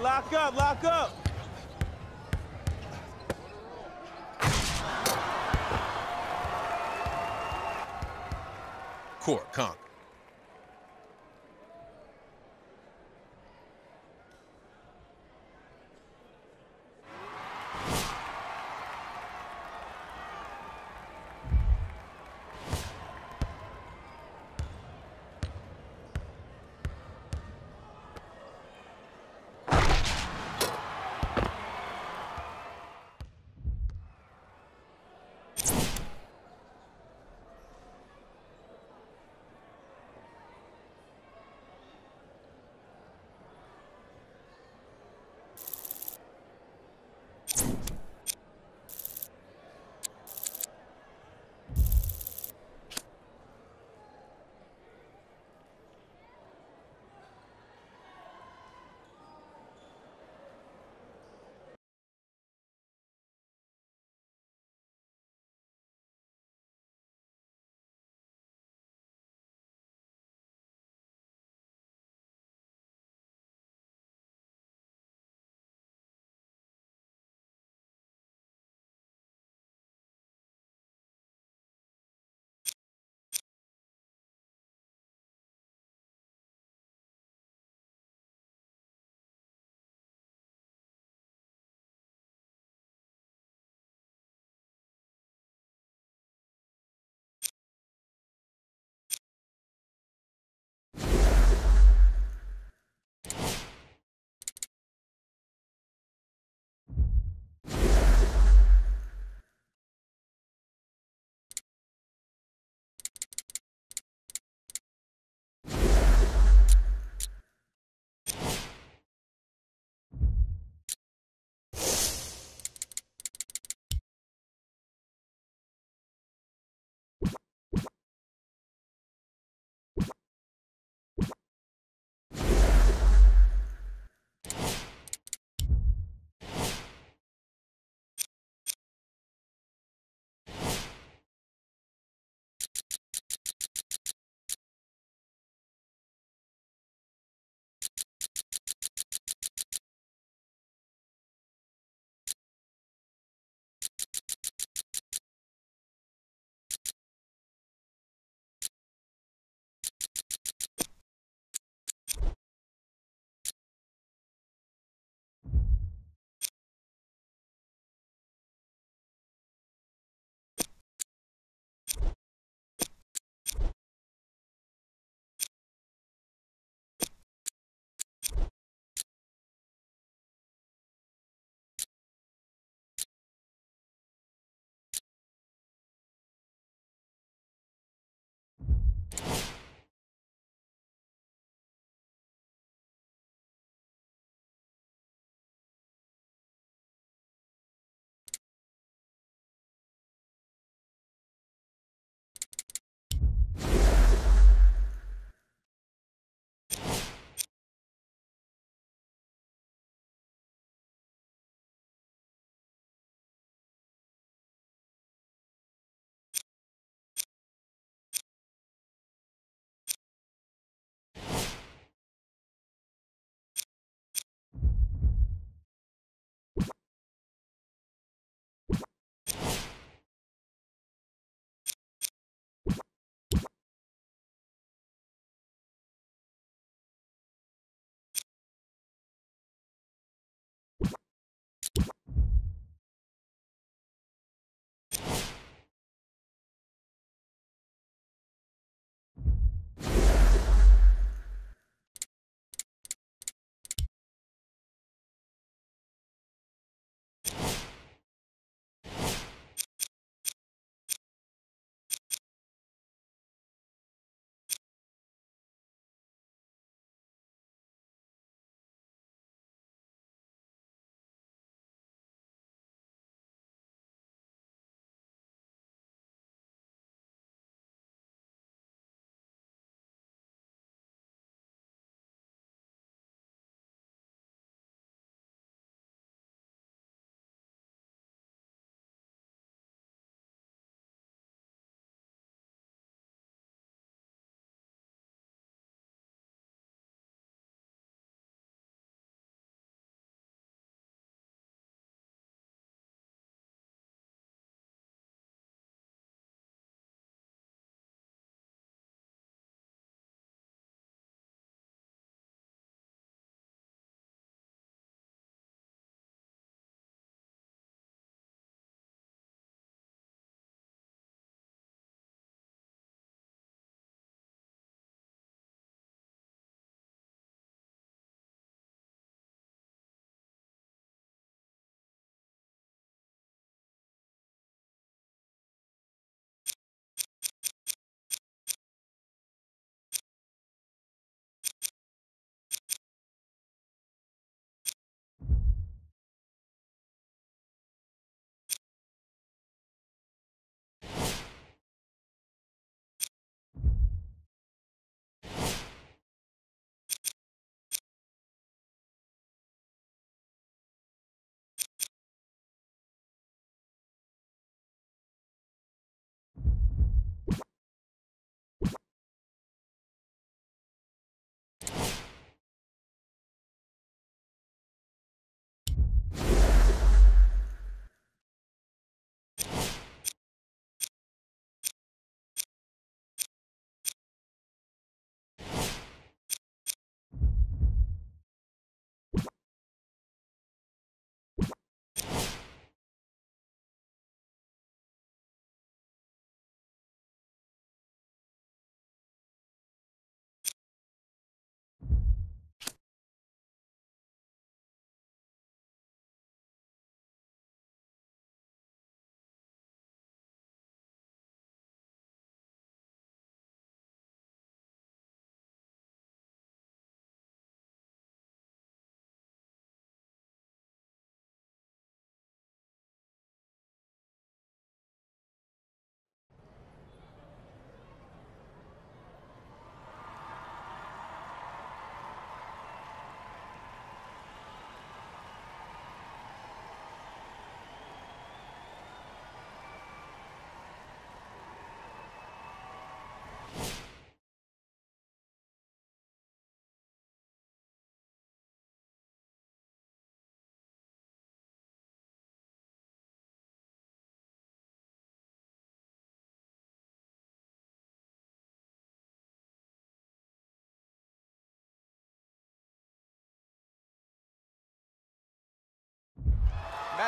lock up, lock up. Court conquered.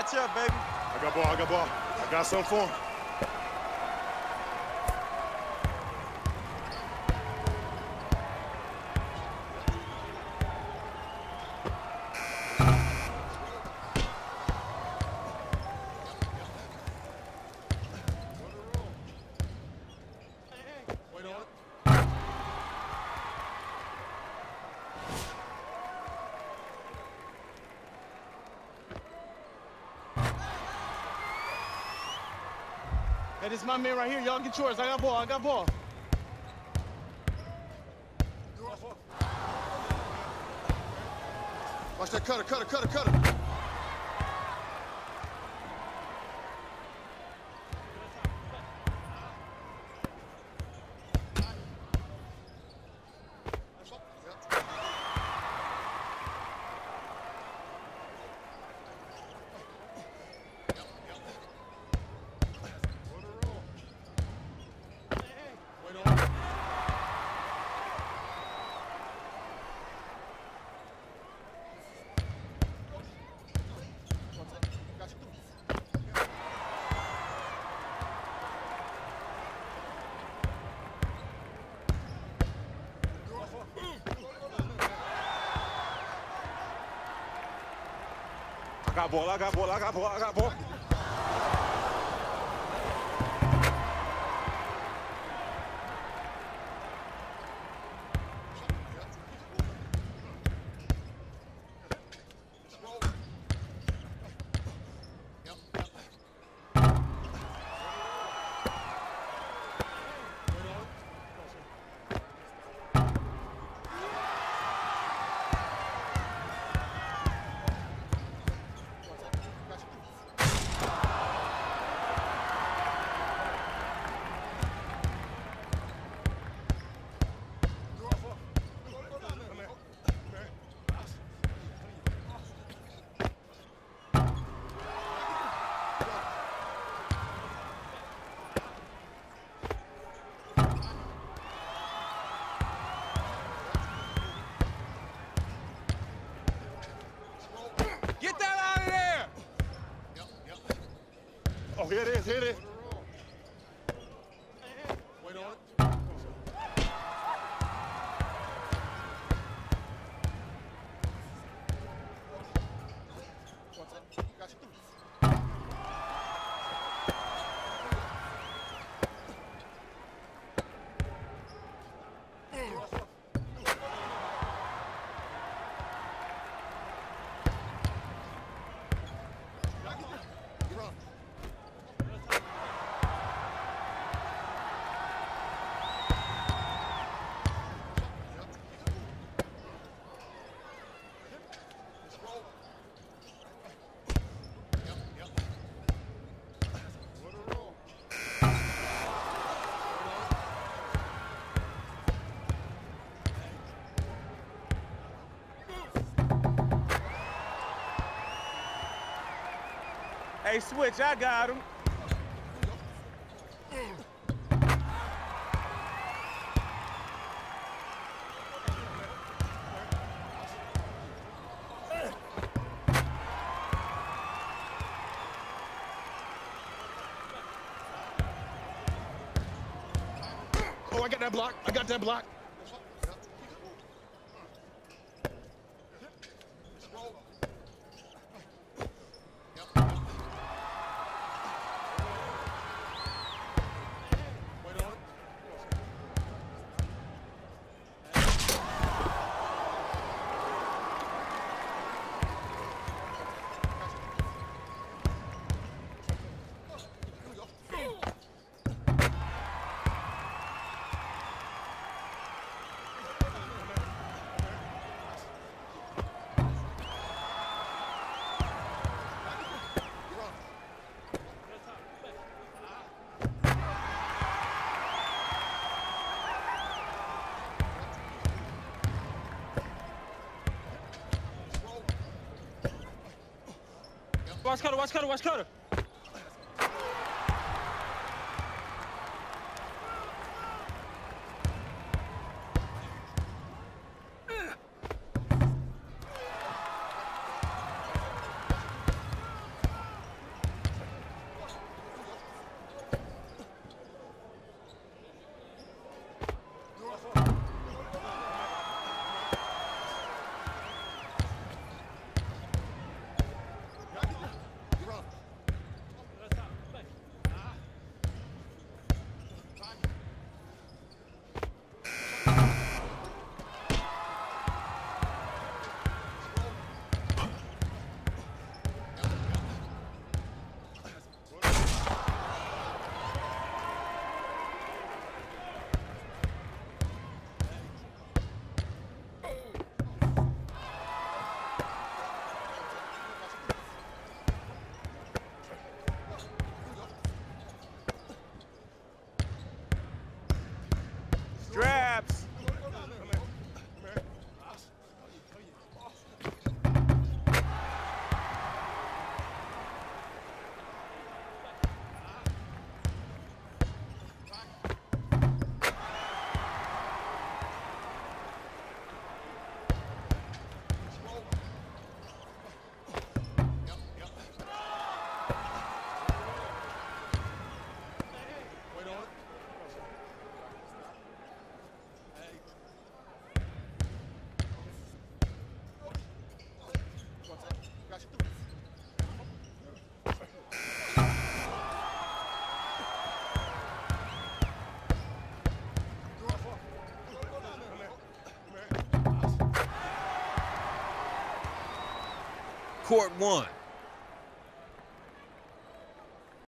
Match up, baby. I got ball, I got ball. I got something for him. This is my man right here. Y'all get yours. I got ball. I got ball. Watch that cutter, cutter, cutter, cutter. I got ball, I Oh, here Hey, switch, I got him. Oh, I got that block, I got that block. Watch cutter. Watch cutter. Watch cutter. Court one.